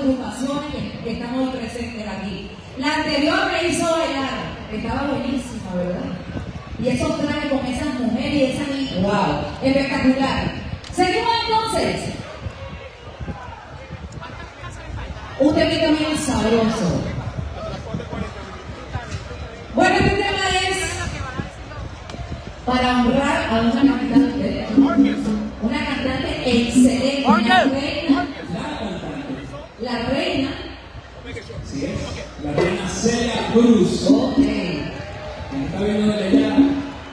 agrupaciones que, que están hoy presentes aquí. La anterior me hizo bailar, estaba buenísima, ¿verdad? Y esos trajes con esas mujeres y esas niñas, wow, espectacular. Seguimos entonces. Un temita bien sabroso. Bueno, este tema es para honrar a una cantante, una cantante excelente, la reina, la reina, Así es. La reina Celia Cruz. ok, Me está viendo desde allá.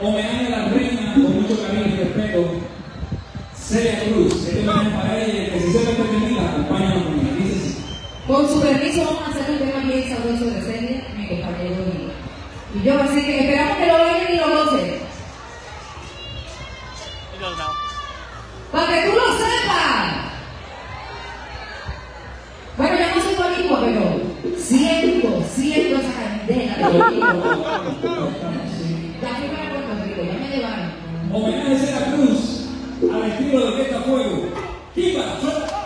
Homenaje a la reina con mucho cariño y respeto. Celia Cruz. Este homenaje para ella que si se me permite acompaña con ella. Dice así. con su permiso vamos a hacer un tema bien sabroso de Celia, mi compañero y, y yo, así que esperamos que lo bailen y lo gocen. Para que tú lo sepas. Bueno, yo no soy boricua, pero siento, siento esa candela de Homenaje a Celia Cruz al estilo de Orquesta Fuego. ¡Kipa!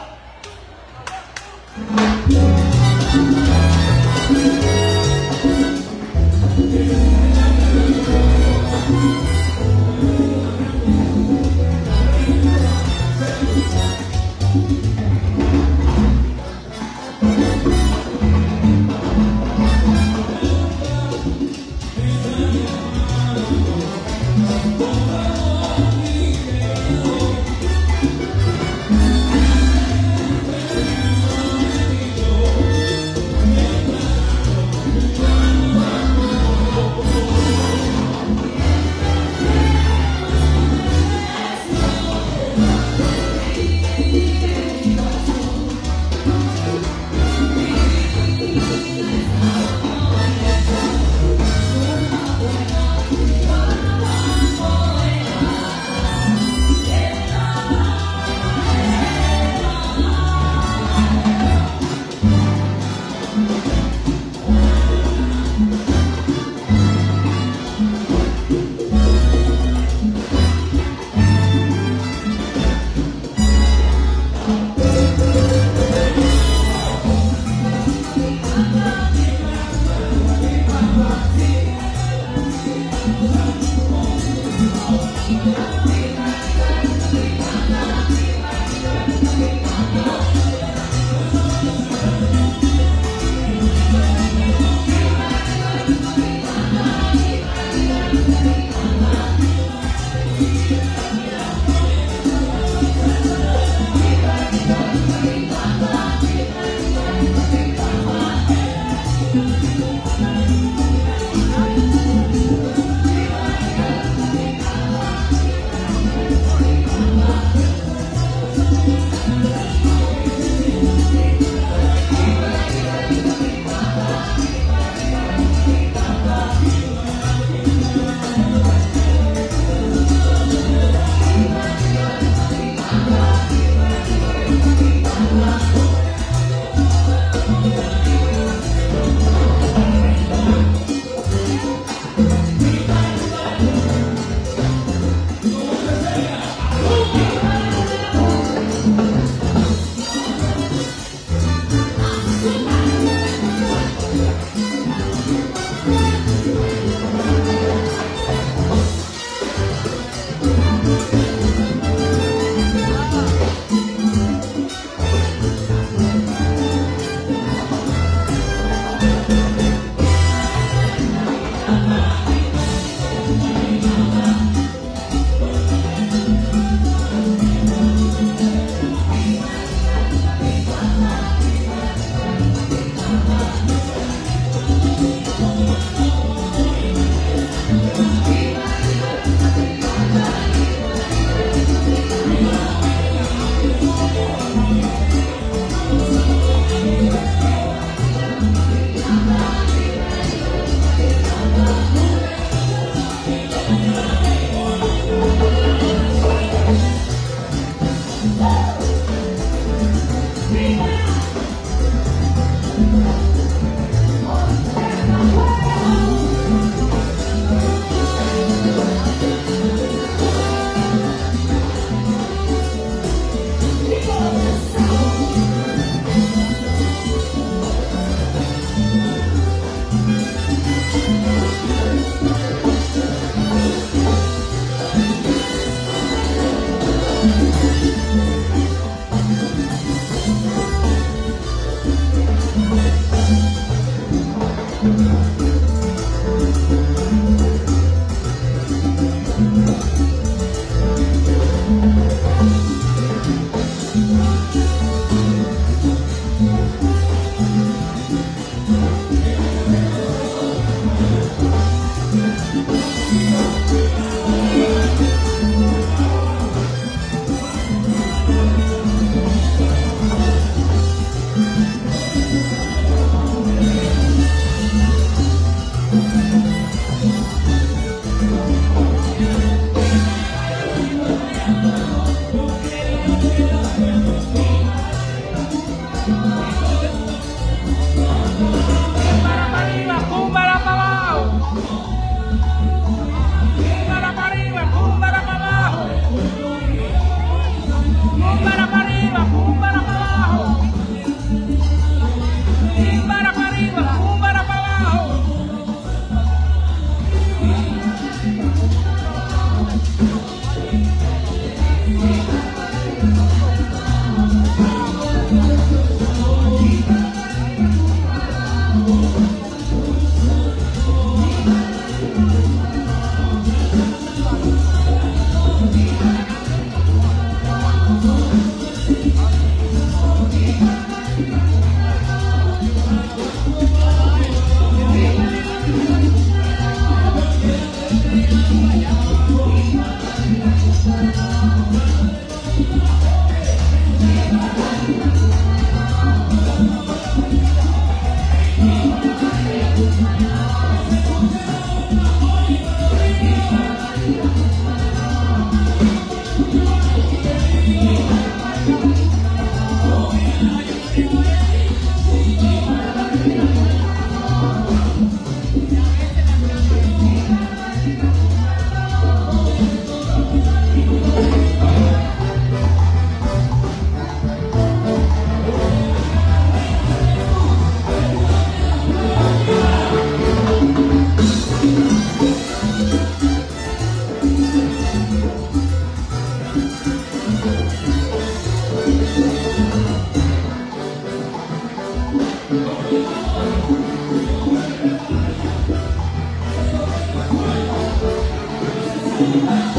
음.